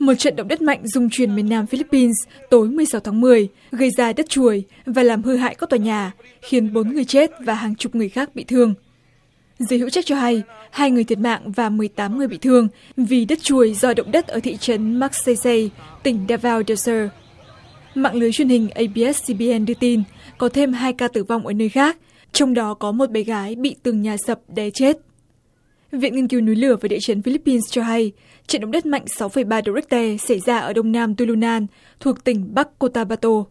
một trận động đất mạnh rung chuyển miền nam Philippines tối mười sáu tháng mười gây ra đất chuồi và làm hư hại các tòa nhà khiến bốn người chết và hàng chục người khác bị thương giới hữu trách cho hay hai người thiệt mạng và mười tám người bị thương vì đất chuồi do động đất ở thị trấn Magsaysay, tỉnh Davao del Sur. mạng lưới truyền hình ABS-CBN đưa tin có thêm hai ca tử vong ở nơi khác trong đó có một bé gái bị tường nhà sập đè chết viện nghiên cứu núi lửa và địa chấn Philippines cho hay trận động đất mạnh sáu phẩy ba độ richter xảy ra ở đông nam Tulunan, thuộc tỉnh bắc Cotabato.